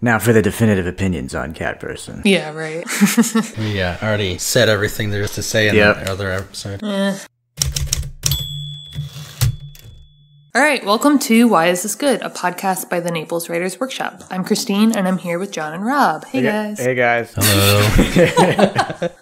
Now for the definitive opinions on Cat Person. Yeah, right. We uh, already said everything there is to say in Yep. the other episode. All right, welcome to Why Is This Good, a podcast by the Naples Writers Workshop. I'm Christine, and I'm here with John and Rob. Hey, guys. Hey guys. Hello.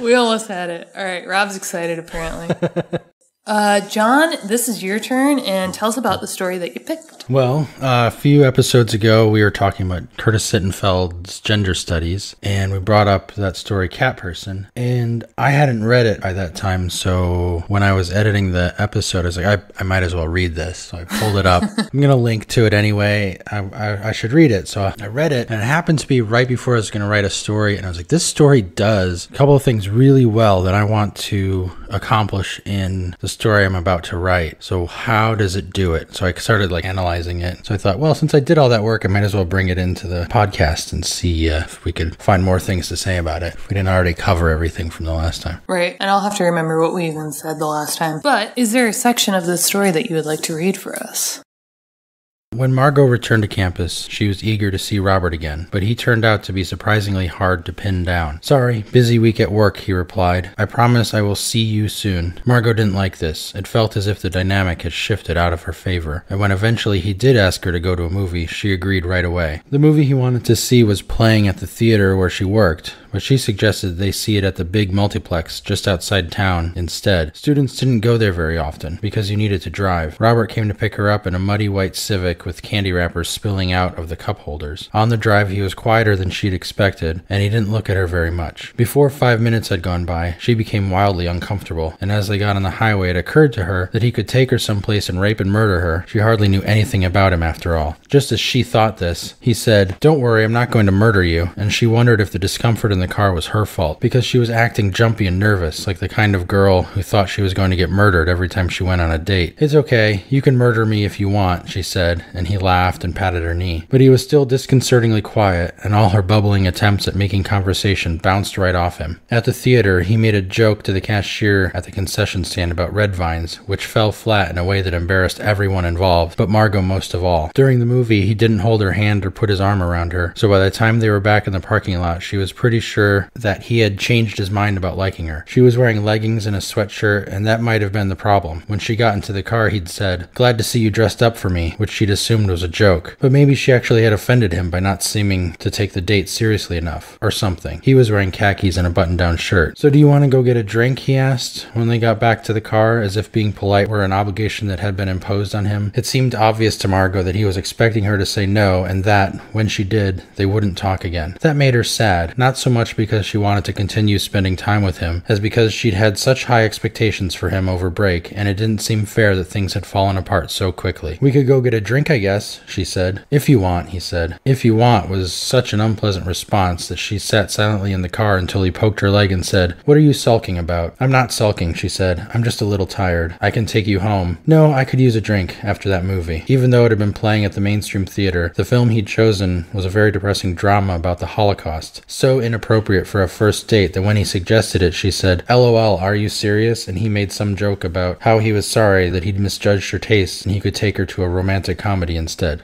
We almost had it. All right, Rob's excited, apparently. Uh, John, this is your turn, and tell us about the story that you picked. well, uh, a few episodes ago, we were talking about Curtis Sittenfeld's gender studies, and we brought up that story, Cat Person. And I hadn't read it by that time, so when I was editing the episode, I was like, I, I might as well read this. So I pulled it up. I'm going to link to it anyway. I, I, I should read it. So I read it, and it happened to be right before I was going to write a story. And I was like, this story does a couple of things really well that I want to accomplish in the story I'm about to write. So how does it do it? So I started like analyzing it. So I thought, well, since I did all that work, I might as well bring it into the podcast and see uh, if we could find more things to say about it. We didn't already cover everything from the last time. Right, and I'll have to remember what we even said the last time. But is there a section of the story that you would like to read for us? When Margot returned to campus, she was eager to see Robert again, but he turned out to be surprisingly hard to pin down. Sorry, busy week at work, he replied. I promise I will see you soon. Margot didn't like this. It felt as if the dynamic had shifted out of her favor, and when eventually he did ask her to go to a movie, she agreed right away. The movie he wanted to see was playing at the theater where she worked, but she suggested they see it at the big multiplex just outside town instead. Students didn't go there very often because you needed to drive. Robert came to pick her up in a muddy white Civic with candy wrappers spilling out of the cup holders. On the drive, he was quieter than she'd expected, and he didn't look at her very much. Before five minutes had gone by, she became wildly uncomfortable, and as they got on the highway, it occurred to her that he could take her someplace and rape and murder her. She hardly knew anything about him after all. Just as she thought this, he said, Don't worry, I'm not going to murder you, and she wondered if the discomfort in the car was her fault, because she was acting jumpy and nervous, like the kind of girl who thought she was going to get murdered every time she went on a date. It's okay, you can murder me if you want, she said, and he laughed and patted her knee. But he was still disconcertingly quiet, and all her bubbling attempts at making conversation bounced right off him. At the theater, he made a joke to the cashier at the concession stand about red vines, which fell flat in a way that embarrassed everyone involved, but Margot most of all. During the movie, he didn't hold her hand or put his arm around her, so by the time they were back in the parking lot, she was pretty sure that he had changed his mind about liking her. She was wearing leggings and a sweatshirt, and that might have been the problem. When she got into the car, he'd said, Glad to see you dressed up for me, which she'd assumed was a joke. But maybe she actually had offended him by not seeming to take the date seriously enough, or something. He was wearing khakis and a button down shirt. So do you want to go get a drink? he asked when they got back to the car, as if being polite were an obligation that had been imposed on him. It seemed obvious to Margot that he was expecting her to say no, and that, when she did, they wouldn't talk again. That made her sad, not so much because she wanted to continue spending time with him, as because she'd had such high expectations for him over break, and it didn't seem fair that things had fallen apart so quickly. We could go get a drink, I guess, she said. If you want, he said. If you want was such an unpleasant response that she sat silently in the car until he poked her leg and said, What are you sulking about? I'm not sulking, she said. I'm just a little tired. I can take you home. No, I could use a drink after that movie. Even though it had been playing at the mainstream theater, the film he'd chosen was a very depressing drama about the Holocaust. So inappropriate for a first date that when he suggested it, she said, LOL, are you serious? And he made some joke about how he was sorry that he'd misjudged her taste and he could take her to a romantic comedy instead.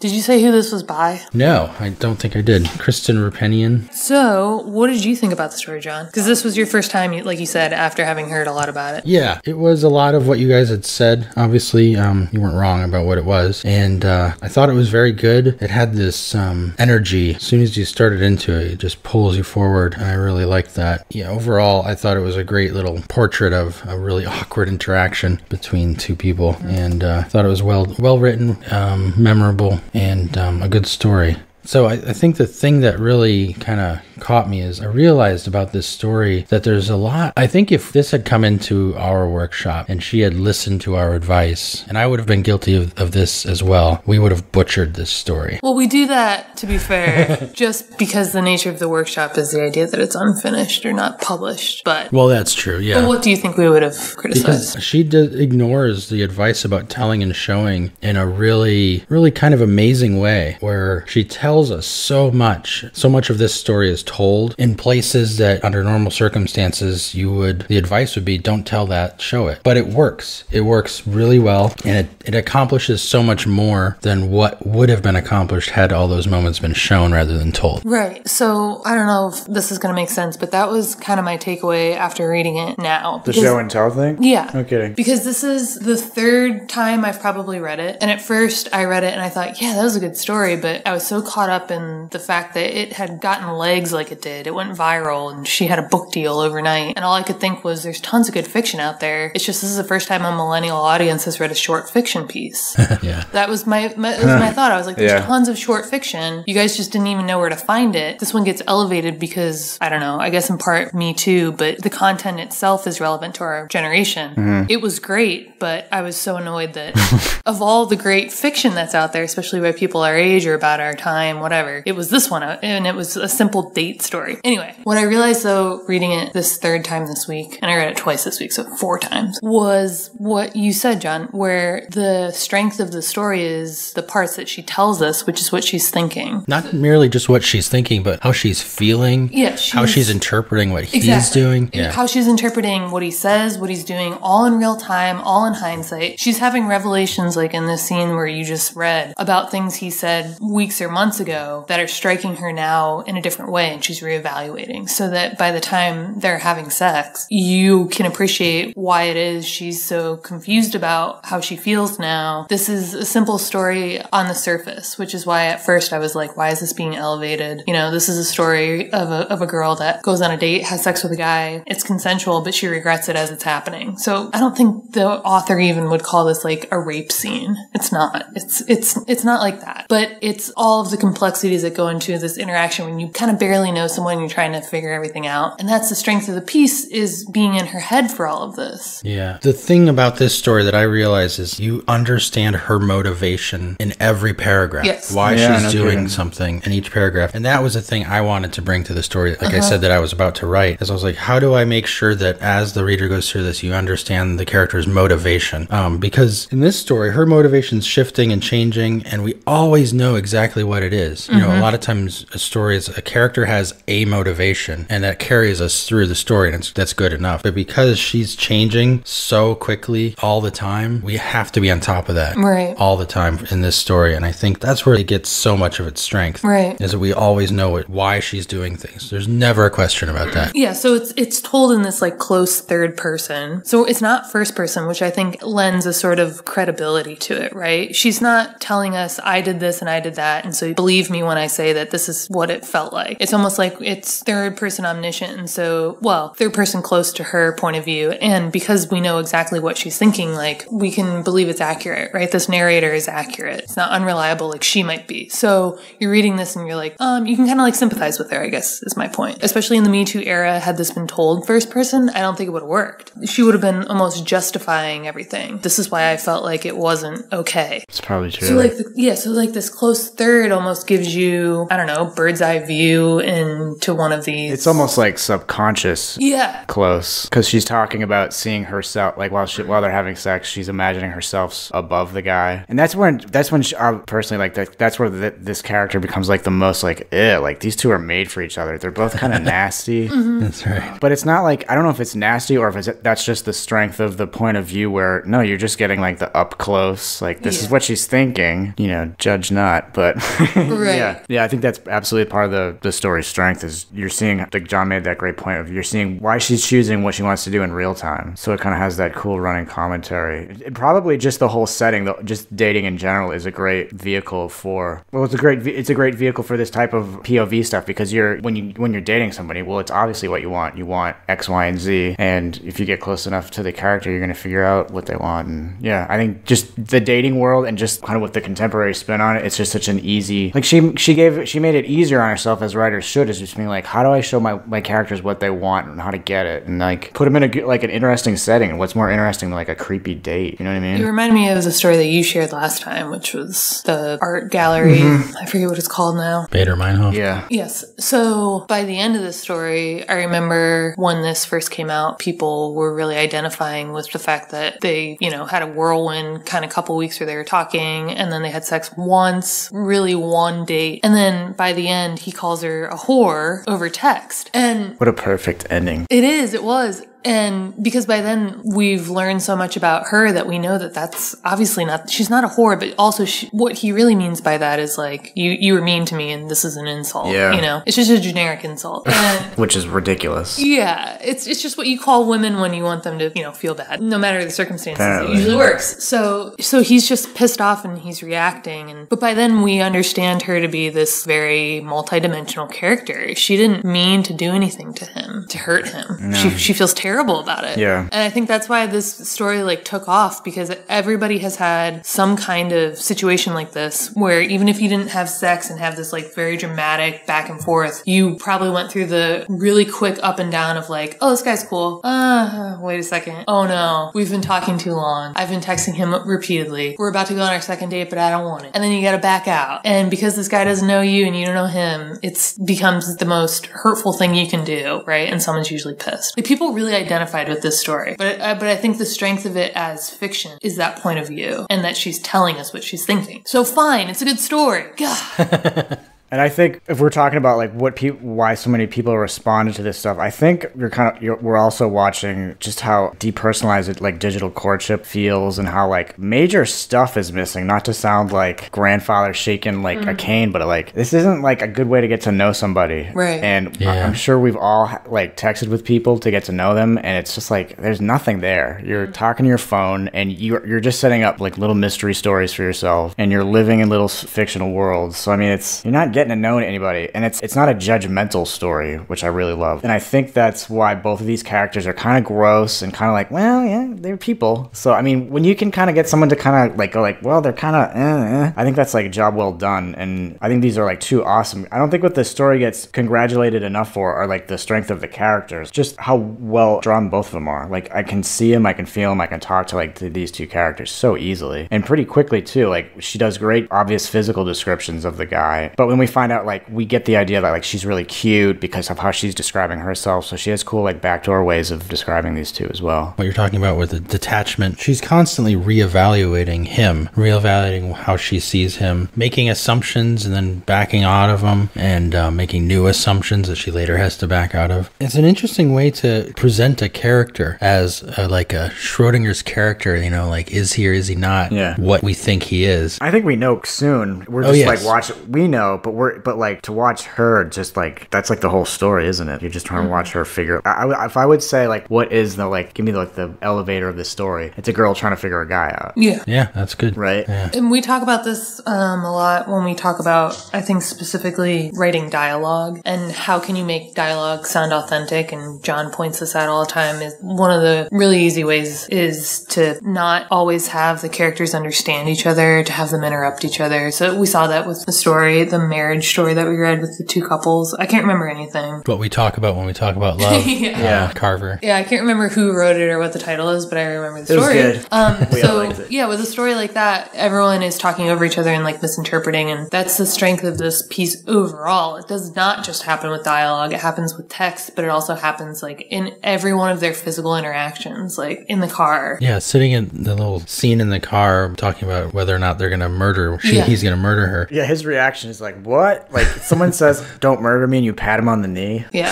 Did you say who this was by? No, I don't think I did. Kristen Roupenian. So, what did you think about the story, John? Because this was your first time, like you said, after having heard a lot about it. Yeah, it was a lot of what you guys had said. Obviously, um, you weren't wrong about what it was, and uh, I thought it was very good. It had this um, energy. As soon as you started into it, it just pulls you forward, and I really liked that. Yeah, overall, I thought it was a great little portrait of a really awkward interaction between two people, and uh, I thought it was well well written, um, memorable, and um, a good story. So I, I think the thing that really kind of caught me is I realized about this story that there's a lot. I think if this had come into our workshop and she had listened to our advice, and I would have been guilty of, of this as well, we would have butchered this story. Well, we do that, to be fair, just because the nature of the workshop is the idea that it's unfinished or not published. But Well, that's true. Yeah. But what do you think we would have criticized? Because she does, ignores the advice about telling and showing in a really, really kind of amazing way, where she tells us so much. So much of this story is told in places that under normal circumstances you would the advice would be don't tell that, show it. But it works. It works really well and it, it accomplishes so much more than what would have been accomplished had all those moments been shown rather than told. Right. So I don't know if this is going to make sense, but that was kind of my takeaway after reading it now. The Because- show and tell thing? Yeah. No kidding. Because this is the third time I've probably read it. And at first I read it and I thought, yeah, that was a good story. But I was so caught up in the fact that it had gotten legs like it did. It went viral and she had a book deal overnight. And all I could think was there's tons of good fiction out there. It's just this is the first time a millennial audience has read a short fiction piece. Yeah. That was my, my that was my thought. I was like, there's Yeah. tons of short fiction. You guys just didn't even know where to find it. This one gets elevated because I don't know. I guess in part me too, but the content itself is relevant to our generation. Mm-hmm. It was great, but I was so annoyed that of all the great fiction that's out there, especially by people our age or about our time, whatever, it was this one, uh, and it was a simple date story. Anyway, what I realized though, reading it this third time this week, and I read it twice this week, so four times, was what you said, John, where the strength of the story is the parts that she tells us, which is what she's thinking. Not merely just what she's thinking, but how she's feeling. Yeah, how she's- she's interpreting what he's Exactly. doing. And How she's interpreting what he says, what he's doing, all in real time, all in hindsight. She's having revelations like in this scene where you just read about things he said weeks or months ago that are striking her now in a different way and she's reevaluating so that by the time they're having sex, you can appreciate why it is she's so confused about how she feels now. This is a simple story on the surface, which is why at first I was like, why is this being elevated? You know, this is a story of a, of a girl that goes on a date, has sex with a guy. It's consensual, but she regrets it as it's happening. So I don't think the author even would call this like a rape scene. It's not. It's, it's, it's not like that, but it's all of the complexities that go into this interaction when you kind of barely know someone, you're trying to figure everything out. And that's the strength of the piece is being in her head for all of this. Yeah. The thing about this story that I realize is you understand her motivation in every paragraph. Yes. Why Yeah, she's no doing kidding. something in each paragraph. And that was the thing I wanted to bring to the story. Like I said that I was about to write. Is I was like, how do I make sure that as the reader goes through this, you understand the character's motivation? Um, because in this story, her motivation's shifting and changing, and we always know exactly what it is. You know, a lot of times a story is a character has a motivation, and that carries us through the story, and it's, that's good enough. But because she's changing so quickly all the time, we have to be on top of that Right. all the time in this story. And I think that's where it gets so much of its strength. Right. Is that we always know it, why she's doing things. There's never a question about that. Yeah, so it's it's told in this like close third person. So it's not first person, which I think lends a sort of credibility to it, right? She's not telling us I did this and I did that, and so believe me when I say that this is what it felt like. It's almost like it's third person omniscient, and so well, third person close to her point of view, and because we know exactly what she's thinking, like we can believe it's accurate, right? This narrator is accurate. It's not unreliable like she might be. So you're reading this and you're like, um, you can kind of like sympathize with her, I guess is my point. Especially in the Me Too era, had this been told first person, I don't think it would have worked. She would have been almost justifying everything. This is why I felt like it wasn't okay. It's probably true. So like, the, yeah, so like this close third almost gives you, I don't know, bird's eye view into one of these. it's almost like subconscious yeah, close because she's talking about seeing herself like while she while they're having sex she's imagining herself above the guy and that's when that's when she, I personally like that that's where th this character becomes like the most like eh like these two are made for each other they're both kind of nasty Mm-hmm. That's right. but it's not like I don't know if it's nasty or if it's that's just the strength of the point of view where no you're just getting like the up close like this is what she's thinking you know judge not but Right. yeah yeah I think that's absolutely part of the the story's strength is you're seeing like John made that great point of you're seeing why she's choosing what she wants to do in real time. So it kind of has that cool running commentary. It- probably just the whole setting though just dating in general is a great vehicle for well it's a great it's a great vehicle for this type of POV stuff because you're when you when you're dating somebody well it's obviously what you want. You want X Y and Z. And if you get close enough to the character you're gonna figure out what they want. And yeah I think just the dating world and just kind of with the contemporary spin on it it's just such an easy like she she gave she made it easier on herself as writers should is just being like how do I show my my characters what they want and how to get it and like put them in a like an interesting setting what's more interesting than like a creepy date you know what I mean It reminded me of the story that you shared last time, which was the art gallery. Mm-hmm. I forget what it's called now. Baader-Meinhof. yeah Yes. So by the end of the story, I remember when this first came out, people were really identifying with the fact that they, you know, had a whirlwind kind of couple weeks where they were talking and then they had sex once, really one date. And then by the end, he calls her a whore over text. And What a perfect ending. it is, it was. And because by then we've learned so much about her that we know that that's obviously not, she's not a whore, but also she, what he really means by that is like, you, you were mean to me and this is an insult. Yeah. You know, it's just a generic insult. And Which is ridiculous. yeah, it's, it's just what you call women when you want them to, you know, feel bad. No matter the circumstances, Apparently. it usually works. So, so he's just pissed off and he's reacting. And, but by then we understand her to be this very multidimensional character. She didn't mean to do anything to him, to hurt him. She, she feels terrible about it. Yeah. And I think that's why this story like took off because everybody has had some kind of situation like this where even if you didn't have sex and have this like very dramatic back and forth, you probably went through the really quick up and down of like, oh, this guy's cool. Uh, wait a second. Oh no, we've been talking too long. I've been texting him repeatedly. We're about to go on our second date, but I don't want it. And then you gotta back out. And because this guy doesn't know you and you don't know him, it's becomes the most hurtful thing you can do, right? And someone's usually pissed. Like people really identified with this story, but uh, but I think the strength of it as fiction is that point of view and that she's telling us what she's thinking. So fine, it's a good story. God. And I think if we're talking about like what people, why so many people responded to this stuff, I think you're kind of you're, we're also watching just how depersonalized it, like digital courtship feels, and how like major stuff is missing. Not to sound like grandfather shaking like a mm-hmm. cane, but like this isn't like a good way to get to know somebody. Right. And I- Yeah. I'm sure we've all like texted with people to get to know them, and it's just like there's nothing there. You're mm-hmm. talking to your phone, and you're you're just setting up like little mystery stories for yourself, and you're living in little fictional worlds. So I mean, it's you're not getting to know anybody, and it's it's not a judgmental story, which I really love, and I think that's why both of these characters are kind of gross and kind of like, well, yeah, they're people. So I mean, when you can kind of get someone to kind of like go like, well, they're kind of, eh, eh, I think that's like a job well done, and I think these are like two awesome. I don't think what the story gets congratulated enough for are like the strength of the characters, just how well drawn both of them are. Like I can see them, I can feel them, I can talk to like to these two characters so easily and pretty quickly too. Like she does great obvious physical descriptions of the guy, but when we find out like we get the idea that like she's really cute because of how she's describing herself, so she has cool like backdoor ways of describing these two as well. what you're talking about with the detachment. She's constantly reevaluating him, reevaluating how she sees him, making assumptions and then backing out of them, and uh, making new assumptions that she later has to back out of. It's an interesting way to present a character as uh, like a Schrodinger's character. You know, like is he or is he not Yeah. what we think he is? I think we know soon. We're Oh, just yes. like watch. We know, but we're but like to watch her, just like that's like the whole story, isn't it? You're just trying to watch her figure. I, I- if I would say like, what is the like? Give me like the elevator of the story. It's a girl trying to figure a guy out, Yeah. Yeah, that's good. right? Yeah. And we talk about this um, a lot when we talk about, I think specifically writing dialogue and how can you make dialogue sound authentic. And John points this out all the time. Is one of the really easy ways is to not always have the characters understand each other, to have them interrupt each other. So we saw that with the story, the marriage story that we read with the two couples. I can't remember anything. What we talk about when we talk about love. Yeah. yeah. Carver. Yeah, I can't remember who wrote it or what the title is, but I remember the It was story. good. Um, We all so liked it. yeah, with a story like that, everyone is talking over each other and like misinterpreting, and that's the strength of this piece overall. It does not just happen with dialogue; it happens with text, but it also happens like in every one of their physical interactions, like in the car. Yeah, sitting in the little scene in the car talking about whether or not they're going to murder, she, Yeah. he's going to murder her. Yeah, his reaction is like, "What?" Like someone says, "Don't murder me," and you pat him on the knee. Yeah,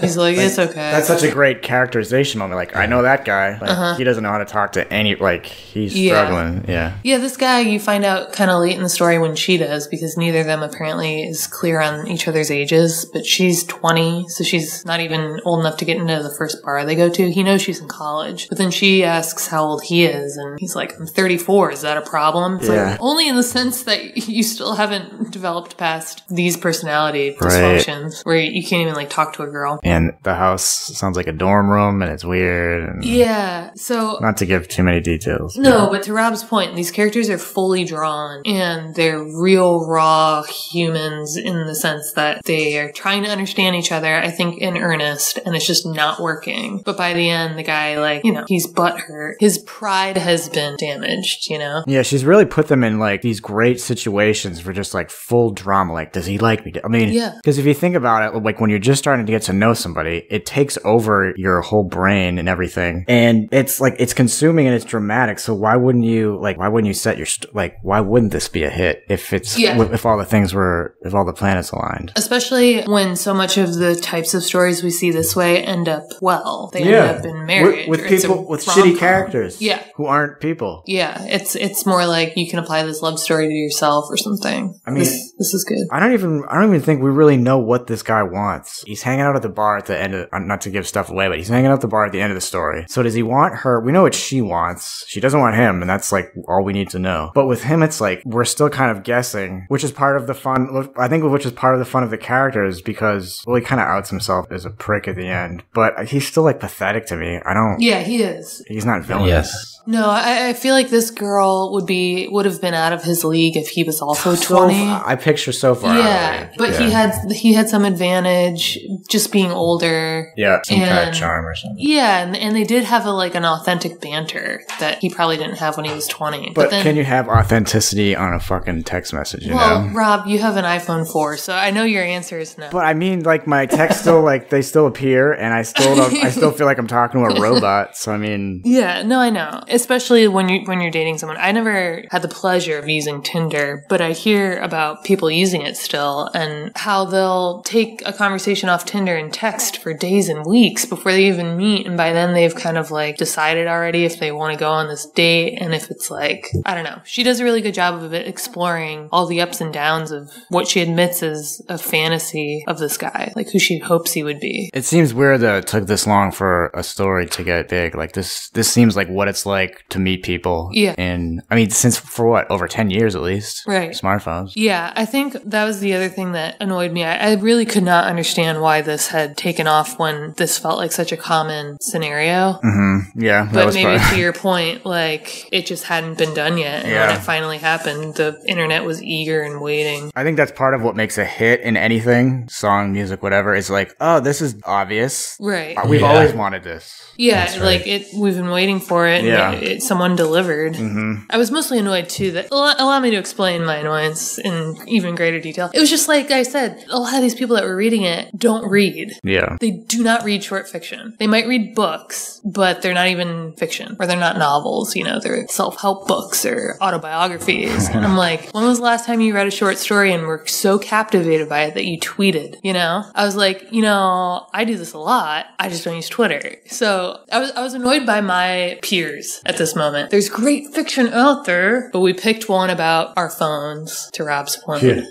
he's like, it's okay. That's such a great characterization moment. Like, I know that guy. Like, He doesn't know how to talk to any. Like, he's Uh-huh. Yeah. struggling. Yeah. Yeah, this guy you find out kind of late in the story when she does because neither of them apparently is clear on each other's ages. But she's 20, so she's not even old enough to get into the first bar they go to. He knows she's in college, but then she asks how old he is, and he's like, "I'm 34. Is that a problem?" It's Yeah. like only in the sense that you still haven't developed past these personality Right. dysfunctions where you can't even like talk to a girl. And the house sounds like a dorm room, and it's weird. And Yeah, so Not to give too many details. No, but to Rob's point, these characters are fully drawn and they're real raw humans in the sense that they are trying to understand each other, I think, in earnest, and it's just not working. But by the end, the guy, like, you know, he's butthurt. His pride has been damaged, you know? Yeah, she's really put them in like these great situations for just like full drama drama. Like, does he like me? I mean, Yeah. Because if you think about it, like when you're just starting to get to know somebody, it takes over your whole brain and everything, and it's like it's consuming and it's dramatic. So why wouldn't you like? Why wouldn't you set your st- like? Why wouldn't this be a hit if it's Yeah. if all the things were if all the planets aligned? Especially when so much of the types of stories we see this way end up well. They end up in marriage. with, with people with rom-com. shitty characters, Yeah. who aren't people. Yeah, it's it's more like you can apply this love story to yourself or something. I mean- this, this is good. I don't even I don't even think we really know what this guy wants. He's hanging out at the bar at the end of uh, not to give stuff away, but he's hanging out at the bar at the end of the story. So does he want her? We know what she wants. She doesn't want him, and that's like all we need to know. But with him, it's like we're still kind of guessing, which is part of the fun. I think which is part of the fun of the characters because well, he kind of outs himself as a prick at the end, but he's still like pathetic to me. I don't. Yeah, he is. He's not villainous. Yes. No, I, I feel like this girl would be would have been out of his league if he was also So twenty. f- I picture so far. out of yeah, but he had he had some advantage just being older. yeah some kind of charm or something. Yeah, and, and they did have a like an authentic banter that he probably didn't have when he was twenty. But, then, can you have authenticity on a fucking text message? You well, know. Rob, you have an iPhone four, so I know your answer is no. But I mean, like my texts still like they still appear, and I still don't, I still feel like I'm talking to a robot. So I mean, Yeah, no, I know. Especially when you when you're dating someone. I never had the pleasure of using Tinder, but I hear about people using it still and how they'll take a conversation off Tinder and text for days and weeks before they even meet, and by then they've kind of like decided already if they want to go on this date and if it's like I don't know. She does a really good job of exploring all the ups and downs of what she admits is a fantasy of this guy, like who she hopes he would be. it seems weird that it took this long for a story to get big. Like this, this seems like what it's like to meet people. Yeah. And I mean, since for what over ten years at least, Right. Smartphones. Yeah, I think that was the other thing that annoyed me. I, I really could not understand why this had taken off when this felt like such a common scenario. Mm-hmm. Yeah, that But was maybe part- to your point, like it just hadn't been done yet. And Yeah. when it finally happened, the internet was eager and waiting. I think that's part of what makes a hit in anything, song, music, whatever. Is like, oh, this is obvious. Right. Uh, We've Yeah. always wanted this. Yeah, That's right. like it. We've been waiting for it. And Yeah. it, it- someone delivered. Mm-hmm. I was mostly annoyed too that allow, allow me to explain my annoyance in even greater detail. It was just like I said, a lot of these people that were reading it don't read. Yeah. They do not read short fiction. They might read books, but they're not even fiction or they're not novels. You know, they're self help books or autobiographies. and I'm like, when was the last time you read a short story and were so captivated by it that you tweeted? You know, I was like, you know, I do this a lot. I just don't use Twitter. So I was, I was annoyed by my peers at this moment. There's great fiction out there, but we picked one about our phones to Rob's point. Yeah.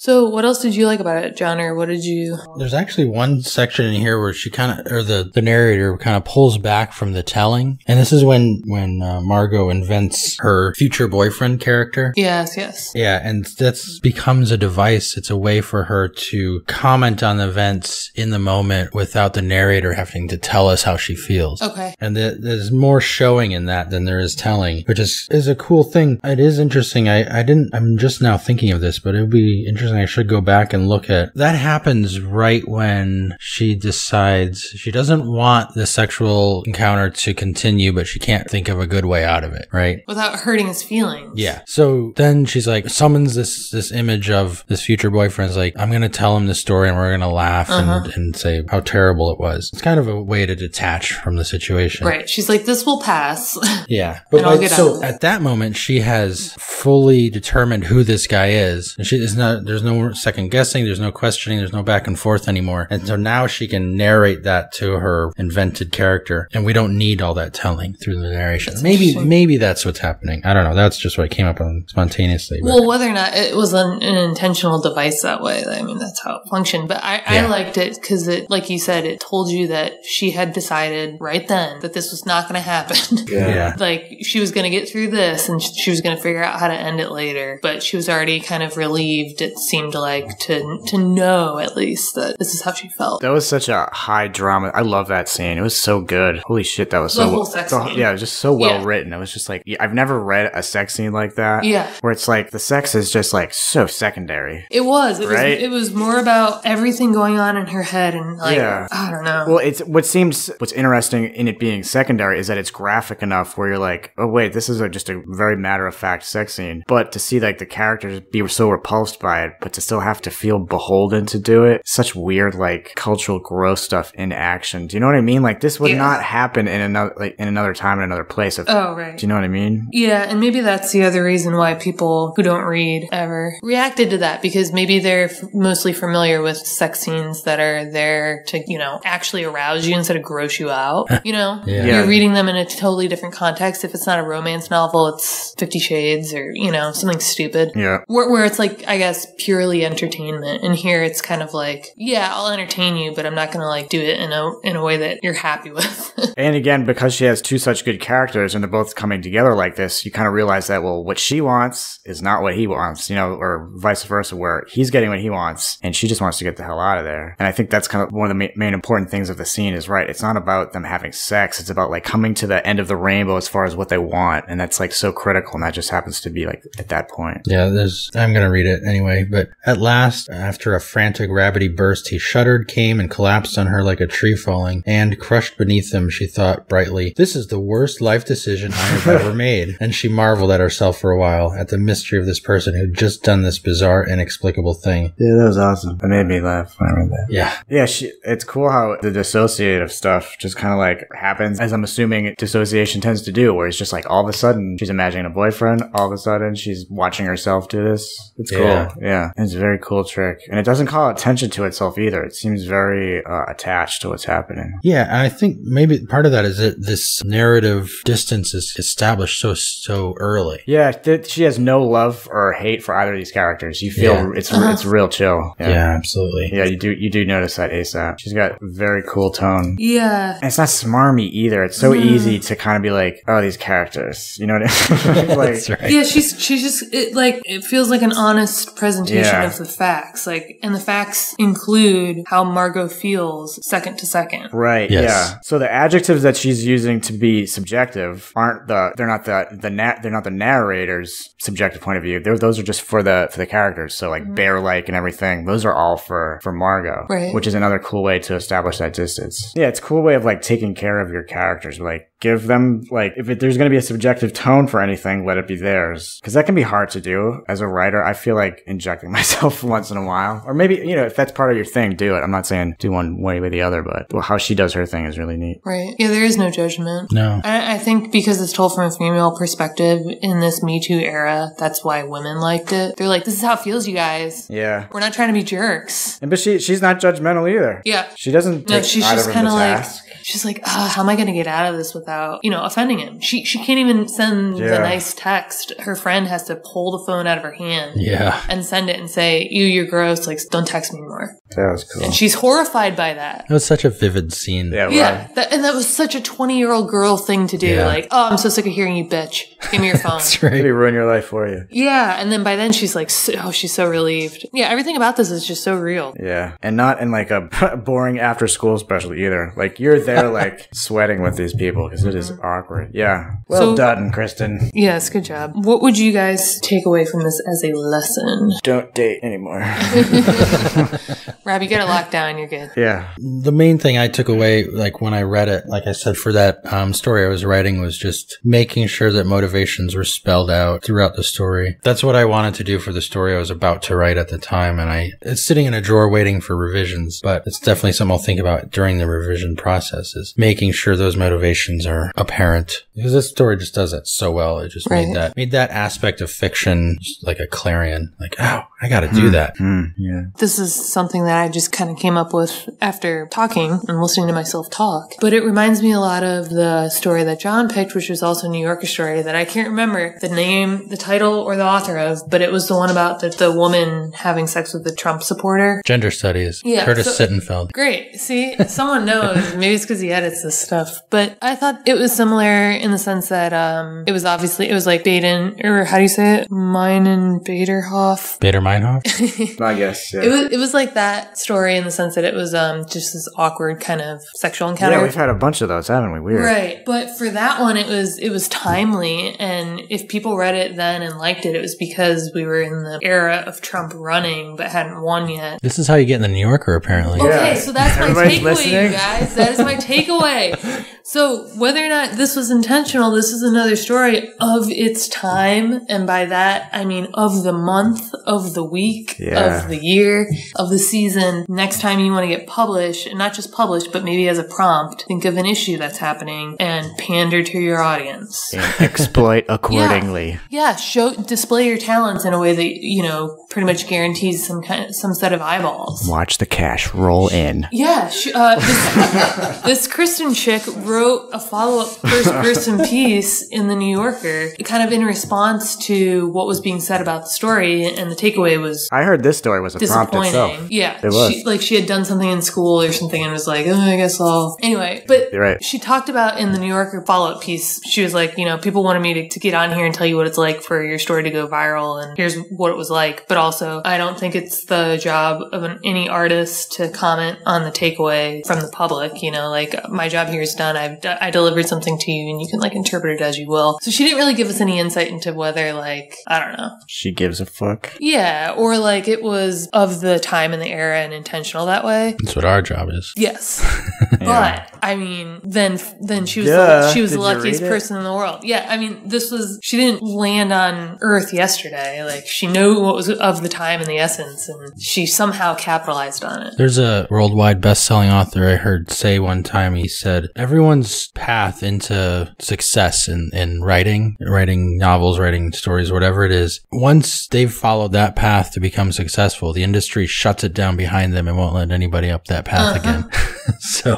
So what else did you like about it, John, or what did you? There's actually one section in here where she kind of, or the, the narrator kind of pulls back from the telling. And this is when, when uh, Margot invents her future boyfriend character. Yes, yes. Yeah, and that's becomes a device. It's a way for her to comment on events in the moment without the narrator having to tell us how she feels. Okay. And th- there's more showing in that than there is telling, which is, is a cool thing. It is interesting. I, I didn't, I'm just now thinking of this, but it would be interesting. I should go back and look at that happens right when she decides she doesn't want the sexual encounter to continue, but she can't think of a good way out of it, right? Without hurting his feelings. Yeah. So then she's like summons this this image of this future boyfriend's like, I'm gonna tell him the story and we're gonna laugh Uh-huh. and, and say how terrible it was. It's kind of a way to detach from the situation. Right. She's like, this will pass. Yeah. But like, so at that moment she has fully determined who this guy is. And she is not there's no second guessing, there's no questioning, there's no back and forth anymore. And so now she can narrate that to her invented character. And we don't need all that telling through the narration. maybe maybe that's what's happening. I don't know. That's just what came up on spontaneously. but- well, whether or not it was an, an intentional device that way, I mean, that's how it functioned. But I, I liked it because it, like you said, it told you that she had decided right then that this was not going to happen. yeah. like she was going to get through this and she was going to figure out how to end it later. But she was already kind of relieved. It seemed like to to know at least that this is how she felt. That was such a high drama. I love that scene. It was so good. Holy shit, that was The so whole sex scene. Yeah, it was just so well Yeah. written. It was just like I've never read a sex scene like that. Yeah. where it's like the sex is just like so secondary. It was. It Right? was. It was more about everything going on in her head and like Yeah. I don't know. Well, it's what seems what's interesting in it being secondary is that it's graphic enough where you're like, oh wait, this is a, just a very matter of fact sex scene. But to see like the characters be so repulsed by it alive, but to still have to feel beholden to do it. Such weird, like cultural growth stuff in action. Do you know what I mean? Like this would Yeah. not happen in another, like in another time, in another place. If, Oh, right. Do you know what I mean? Yeah, and maybe that's the other reason why people who don't read ever reacted to that because maybe they're f- mostly familiar with sex scenes that are there to, you know, actually arouse you instead of gross you out. You know, Yeah. you're reading them in a totally different context. If it's not a romance novel, it's Fifty Shades or, you know, something stupid. Yeah. Where, where it's like, I guess, purely entertainment. And here it's kind of like, yeah, I'll entertain you, but I'm not going to like do it in a, in a way that you're happy with. And again, because she has two such good characters and they're both coming together like this, you kind of realize that, well, what she wants is not what he wants, you know, or vice versa, where he's getting what he wants and she just wants to get the hell out of there. And I think that's kind of one of the ma- main important things of the scene is right. It's not about them having sex. It's about like coming to the end of the rainbow as far as what they want. And that's like so critical. And that just happens to be like at that point. Yeah, there's. I'm gonna read it anyway. But at last, after a frantic, rabbity burst, he shuddered, came, and collapsed on her like a tree falling. And crushed beneath him, she thought brightly, "This is the worst life decision I have ever made." And she marveled at herself for a while, at the mystery of this person who'd just done this bizarre, inexplicable thing. Yeah, that was awesome. That made me laugh when I read that. Yeah, Yeah, she, it's cool how the dissociative stuff just kind of like happens, as I'm assuming dissociation tends to do, where it's just like all of a sudden she's imagining a boyfriend, all of a sudden she's watching herself do this. It's Yeah. cool. Yeah. It's a very cool trick. And it doesn't call attention to itself either. It seems very uh, attached to what's happening. Yeah, and I think maybe part of that is that this narrative distance is established so so early. Yeah, th- she has no love or hate for either of these characters. You feel Yeah. it's Uh-huh. it's real chill. Yeah, absolutely. Yeah, you do you do notice that ASAP. She's got very cool tone. yeah. And it's not smarmy either. It's so easy to kind of be like, oh, these characters. You know what I mean? like, That's right. Yeah, she's she's just it, like it feels like an honest presentation Yeah. of the facts. Like, and the facts include how Margot feels second to second. Right. Yes. Yeah. So the adjectives that she's using to be subjective aren't the they're not the the na- they're not the narrator's subjective point of view. They're, those are just for the for the characters. So like mm-hmm. bear like and everything. Those are all for for Margot. Right. Which is another cool way to establish that distance. Yeah, it's a cool way of like taking care of your characters. Like give them like if it, there's going to be a subjective tone for anything, let it be theirs. Because that can be hard to do as a writer. I feel like injecting myself once in a while, or maybe you know if that's part of your thing, do it. I'm not saying do one way or the other, but well, how she does her thing is really neat. Right. Yeah, there is no judgment. No. I, I think because it's told from a female perspective in this Me Too era, that's why women liked it. They're like, this is how it feels, you guys. Yeah. We're not trying to be jerks. And but she she's not judgmental either. Yeah. She doesn't No, she's just kind of like, task. She's like, ah, how am I going to get out of this without, you know, offending him? She she can't even send Yeah. the nice text. Her friend has to pull the phone out of her hand. Yeah. and send it and say, "You, you're gross. Like, don't text me anymore." That was cool. And she's horrified by that. It was such a vivid scene. Yeah, Yeah, right. that, and that was such a 20 year old girl thing to do. Yeah. Like, oh, I'm so sick of hearing you, bitch. Give me your phone. That's Maybe right. ruin your life for you. yeah, and then by then she's like, so, oh, she's so relieved. Yeah, everything about this is just so real. Yeah, and not in like a boring after school special either. Like you're there, like sweating with these people because it is awkward. Yeah. Well So- done, Kristen. Yes, good job. What would you guys take away from this as a lesson? Don't date anymore. Rob, you got it locked down. You're good. yeah. The main thing I took away, like when I read it, like I said, for that um, story I was writing, was just making sure that motivations were spelled out throughout the story. That's what I wanted to do for the story I was about to write at the time, and I it's sitting in a drawer waiting for revisions. But it's definitely something I'll think about during the revision process. Is making sure those motivations are apparent because this story just does that so well. It just Right. made that made that aspect of fiction like a clarion. Like, oh, I got to do that. Mm, yeah. This is something that I just kind of came up with after talking and listening to myself talk. But it reminds me a lot of the story that John picked, which was also a New Yorker story that I can't remember the name, the title, or the author of, but it was the one about the, the woman having sex with the Trump supporter. Gender studies. Yeah, Curtis so- Sittenfeld. Great. See, someone knows. Maybe it's because he edits this stuff. But I thought it was similar in the sense that um, it was obviously it was like Baden or how do you say it? Mine and Baderhoff. Baader-Meinhof. I guess. Yeah. It was it was like that story in the sense that it was um just this awkward kind of sexual encounter. yeah, we've had a bunch of those, haven't we? Weird. Right. But for that one it was it was timely. And if people read it then and liked it, it was because we were in the era of Trump running but hadn't won yet. This is how you get in the New Yorker, apparently. Okay, so that's my Everybody's takeaway, listening? you guys. That is my takeaway. So whether or not this was intentional, this is another story of its time, and by that I mean of the month, of the week, Yeah. of the year, of the season. Next time you want to get published, and not just published, but maybe as a prompt, think of an issue that's happening and pander to your audience. And exploit accordingly. Yeah, show display your talents in a way that you know pretty much guarantees some kind, of, some set of eyeballs. Watch the cash roll in. Yeah, uh, this, this Kristen chick wrote a follow up first person piece in the New Yorker, kind of in response to what was being said about the story, and the takeaway was I heard this story was a prompt itself. Yeah, It was. She, like she had done something in school or something, and was like, oh, I guess I'll. Anyway, but You're right. she talked about in the New Yorker follow up piece. She was like, you know, people wanted me to, to get on here and tell you what it's like for your story to go viral, and here's what it was like. But also, I don't think it's the job of an, any artist to comment on the takeaway from the public. You know, like my job here is done. I've d- I delivered something to you, and you can like interpret it as you will. So she didn't really give us any insight into whether like I don't know. She gives a fuck. Yeah, or like it was of the time and the era and intentional that way. That's what our job is. Yes, but I mean, then then she was Duh. the, she was Did you luckiest person in the world. Yeah, I mean, this was she didn't land on Earth yesterday. Like she knew what was of the time and the essence, and she somehow capitalized on it. There's a worldwide best-selling author I heard say one time. He said everyone's path into success in, in writing, writing novels, writing stories, whatever it is. Once they've followed that path to become successful, the industry shuts it down behind them and won't let anybody up that path uh-huh. again. so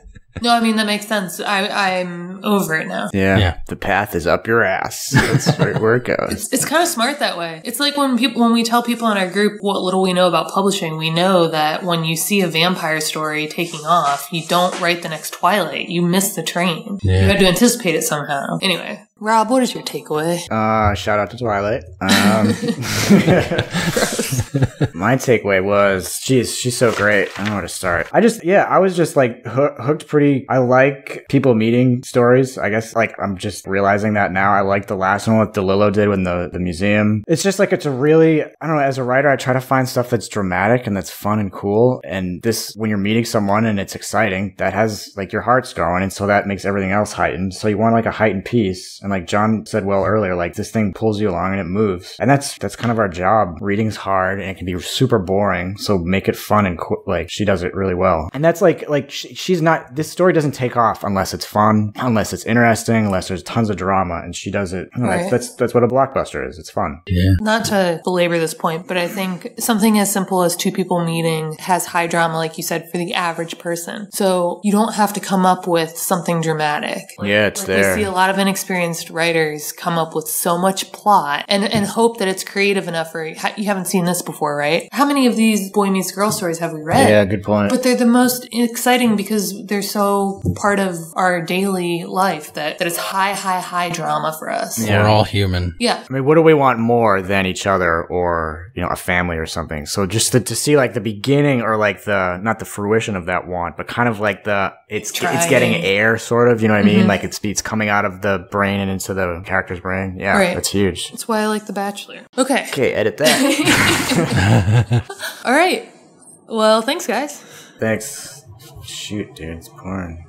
No, I mean that makes sense. I I'm over it now. Yeah. Yeah. The path is up your ass. That's right where it goes. It's, it's kind of smart that way. It's like when people when we tell people in our group what little we know about publishing, we know that when you see a vampire story taking off, you don't write the next Twilight. You miss the train. Yeah. You had to anticipate it somehow. Anyway, Rob, what is your takeaway? Uh, shout out to Twilight. Um, my takeaway was, geez, she's so great. I don't know where to start. I just, yeah, I was just like hoo- hooked pretty. I like people meeting stories. I guess like I'm just realizing that now. I like the last one what DeLillo did in the the museum. It's just like it's a really, I don't know. As a writer, I try to find stuff that's dramatic and that's fun and cool. And this, when you're meeting someone and it's exciting, that has like your heart's going. and so that makes everything else heightened. So you want like a heightened piece, and like John said well earlier, like this thing pulls you along and it moves, and that's that's kind of our job. Reading's hard and it can be super boring, so make it fun and qu- like she does it really well. And that's like like sh- she's not. This story doesn't take off unless it's fun, unless it's interesting, unless there's tons of drama, and she does it. I don't know, Right. That's that's what a blockbuster is. It's fun. yeah, Not to belabor this point, but I think something as simple as two people meeting has high drama, like you said, for the average person. So you don't have to come up with something dramatic. Yeah, it's Like there. We see a lot of inexperienced writers come up with so much plot and, and hope that it's creative enough for you haven't seen this before, right? How many of these boy meets girl stories have we read? Yeah, good point. But they're the most exciting because they're so part of our daily life that, that it's high, high, high drama for us. Yeah. we're all human. Yeah. I mean, what do we want more than each other or, you know, a family or something? So just to, to see like the beginning or like the, not the fruition of that want, but kind of like the, it's, it's getting air sort of, you know what I mean? Mm-hmm. Like it's, it's coming out of the brain into the character's brain. Yeah. Right. That's huge. That's why I like The Bachelor. Okay. Okay. Edit that. All right. Well, thanks, guys. Thanks. Shoot, dude. It's porn.